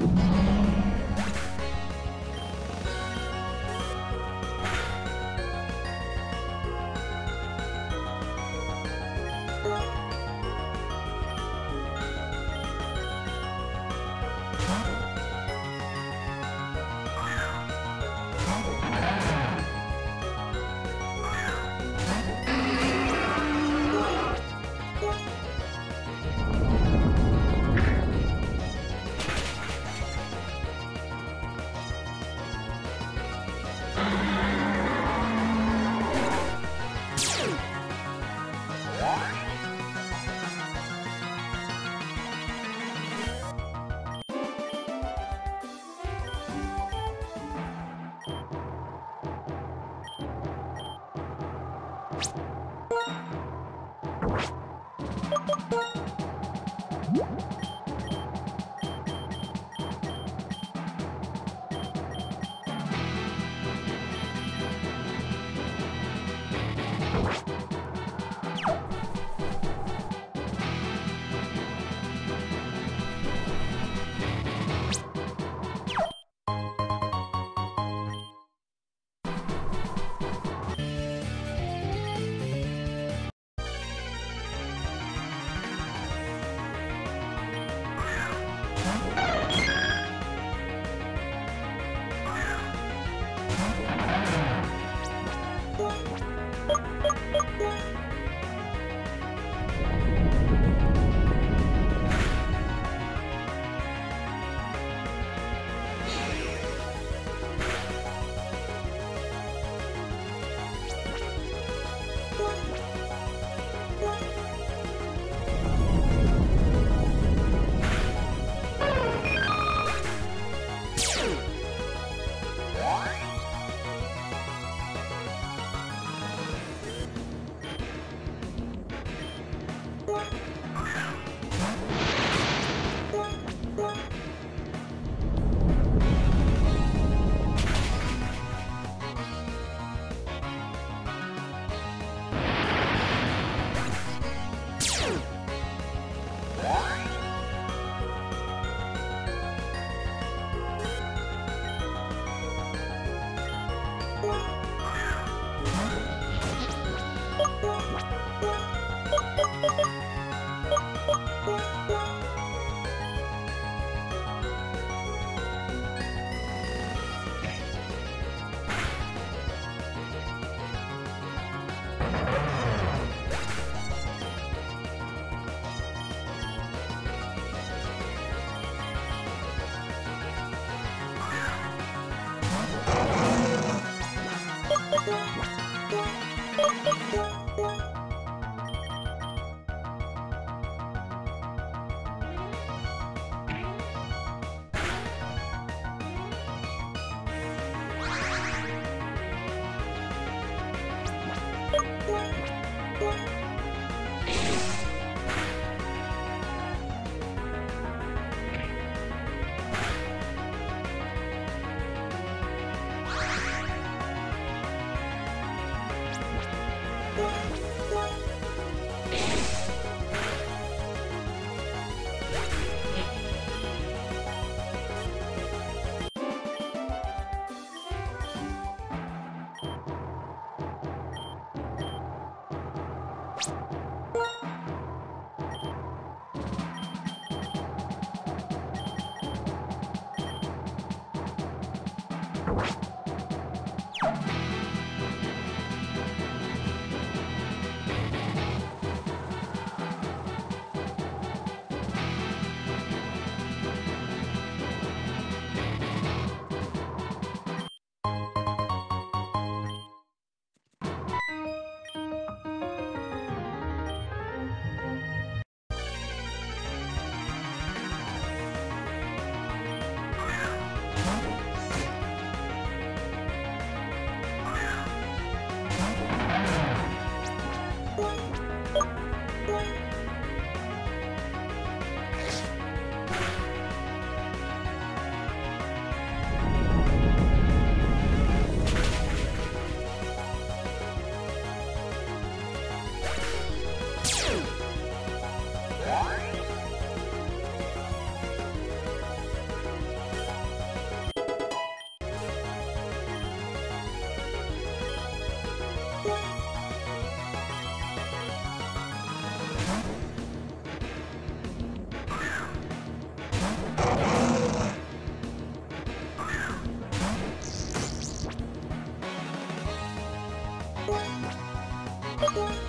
you. you Música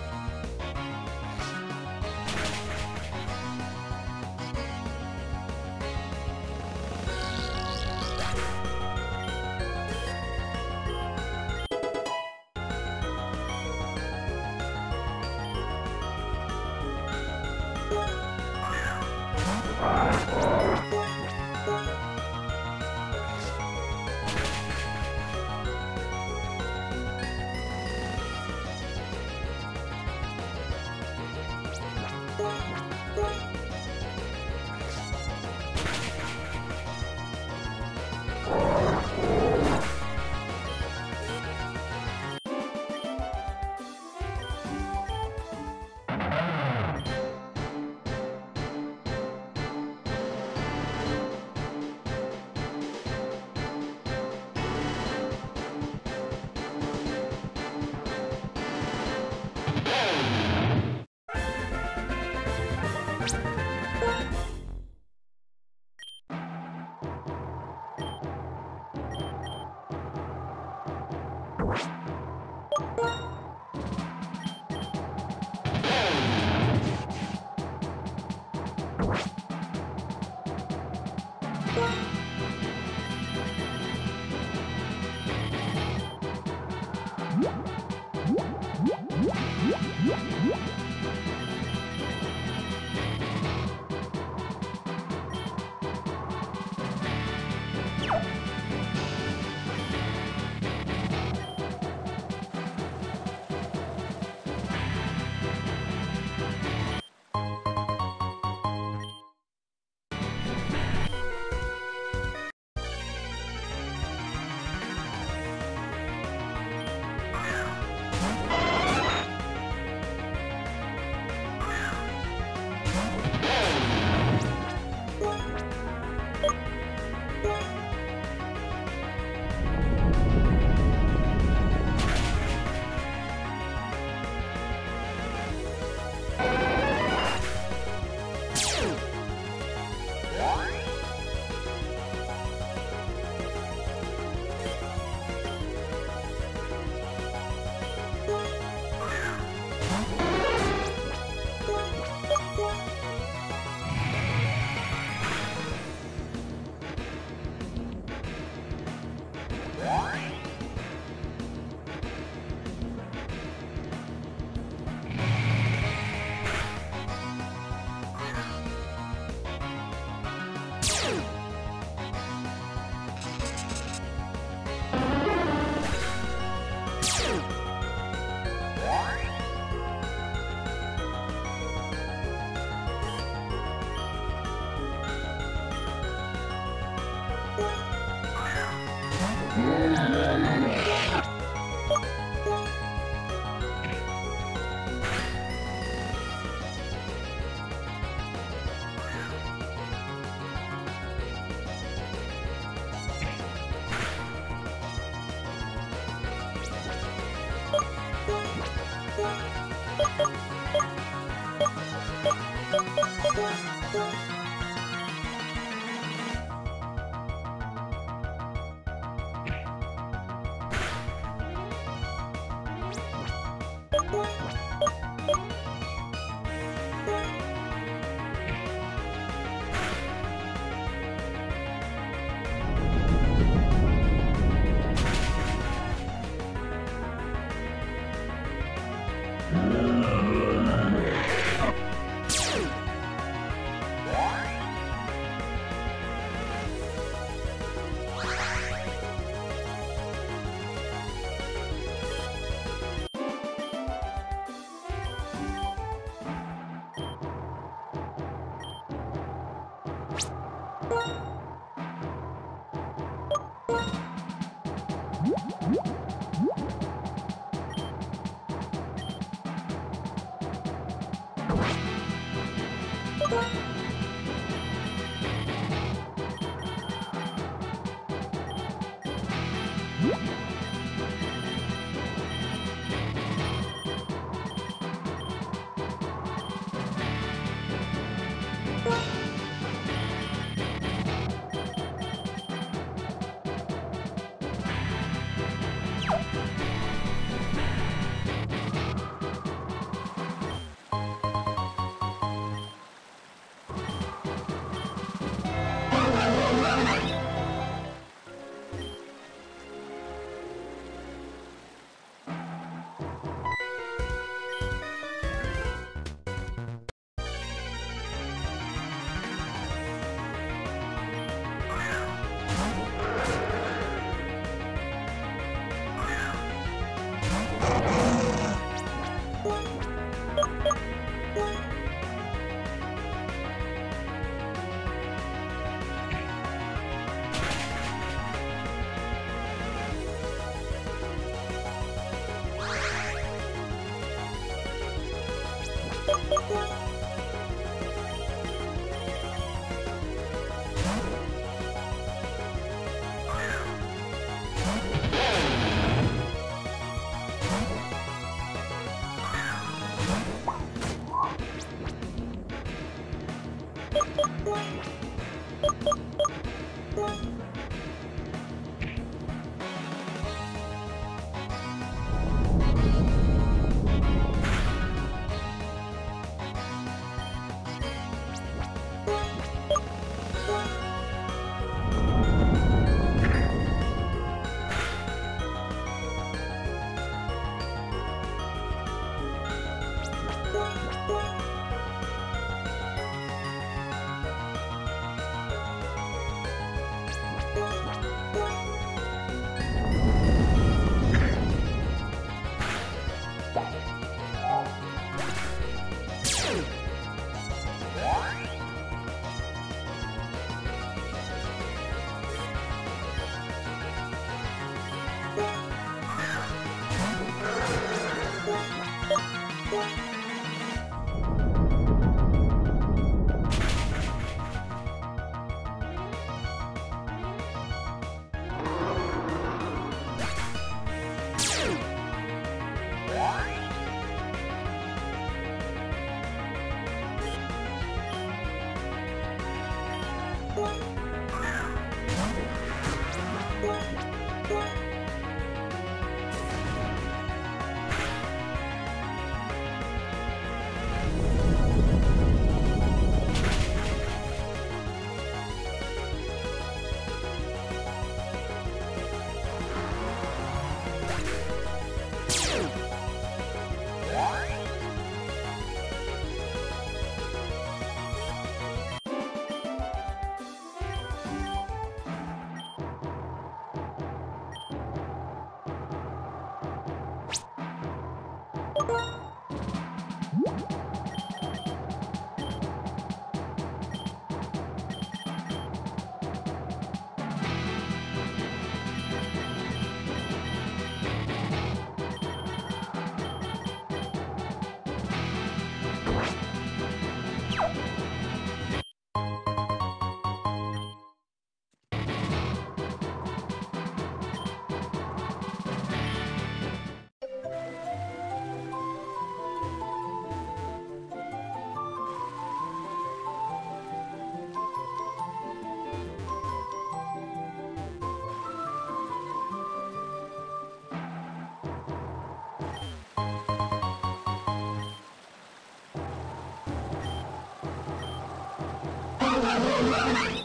Right.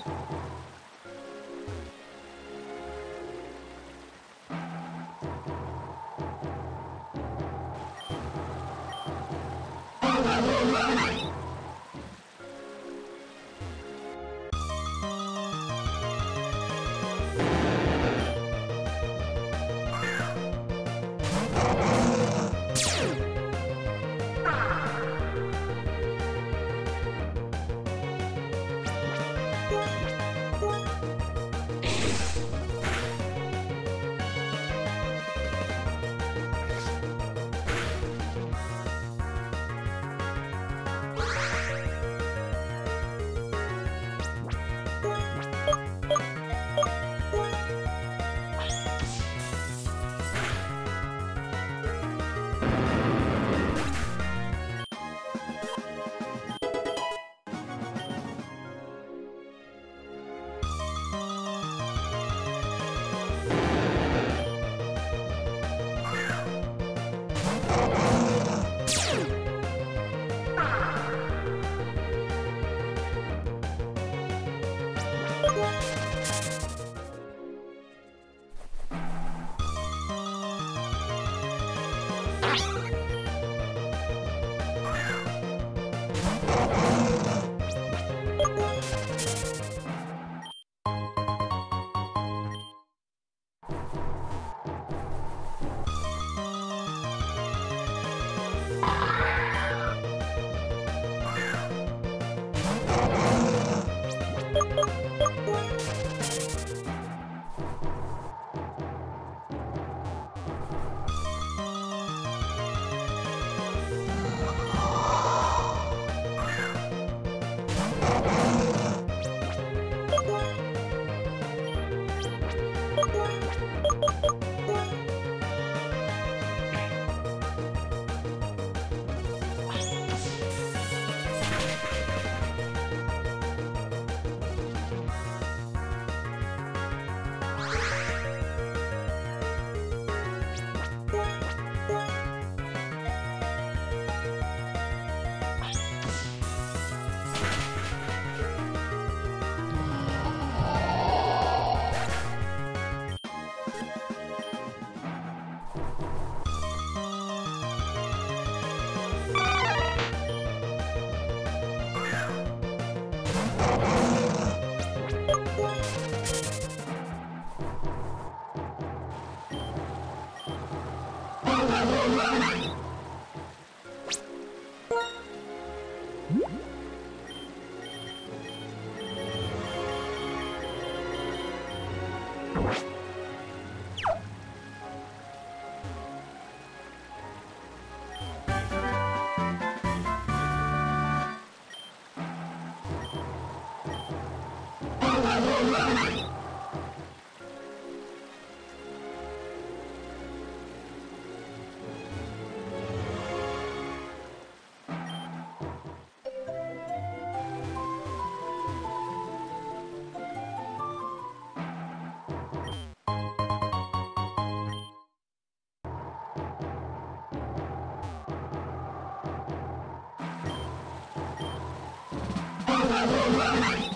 Thank you.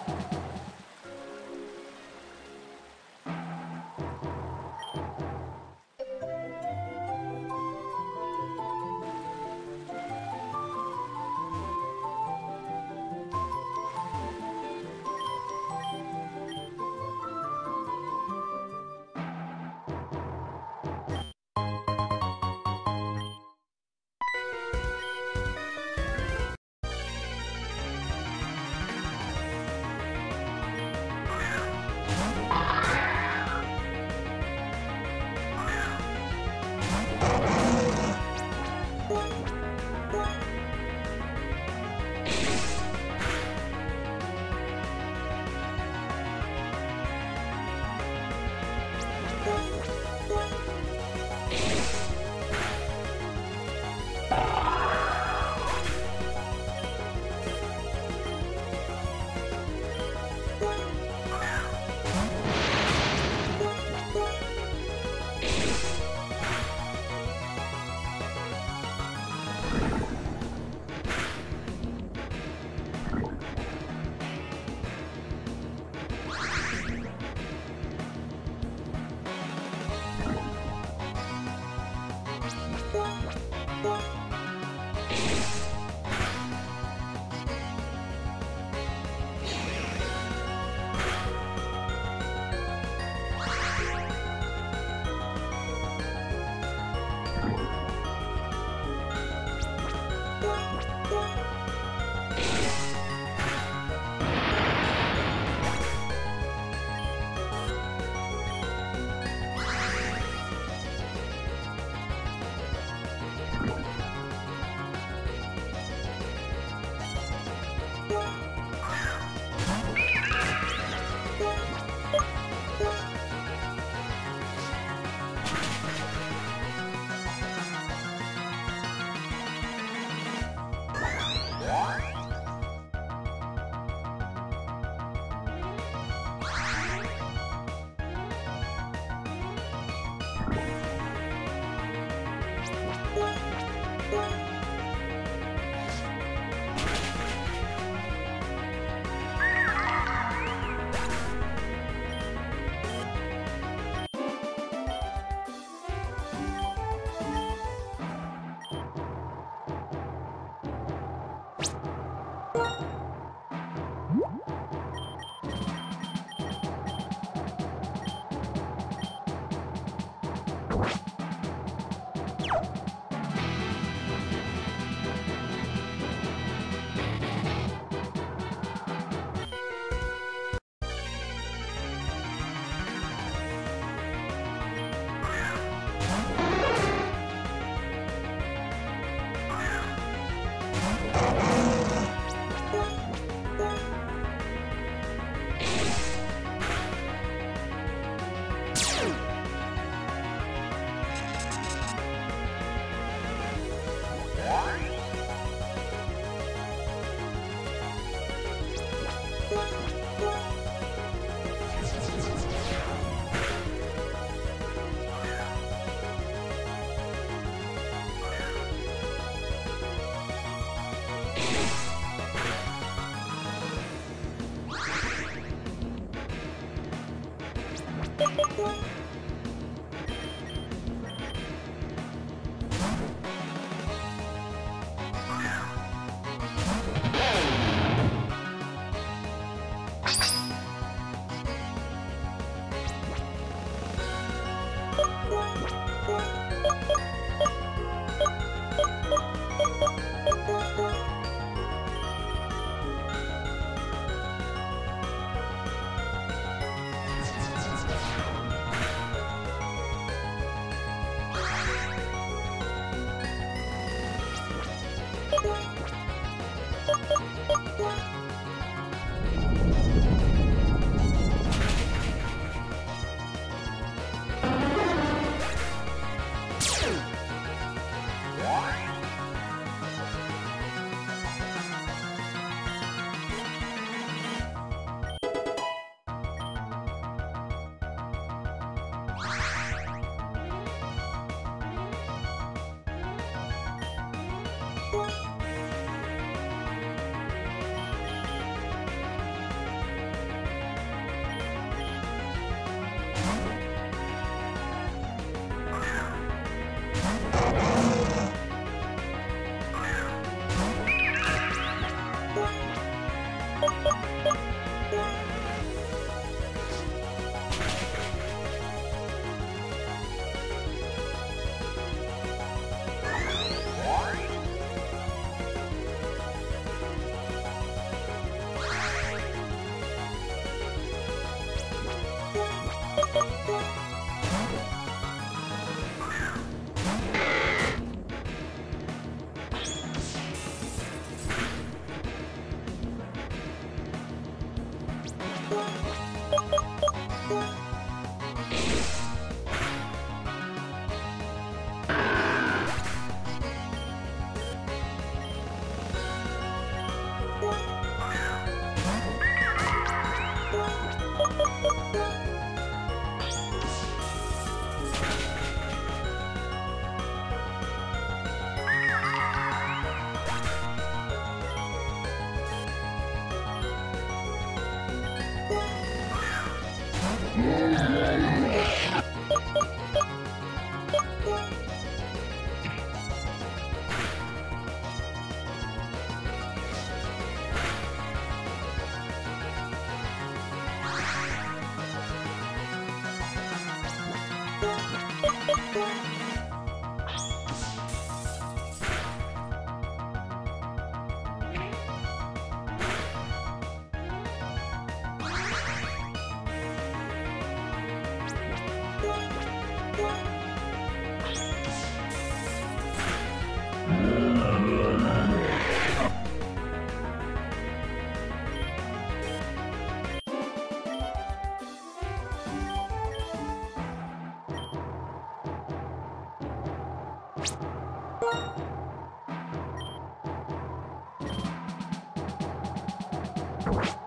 you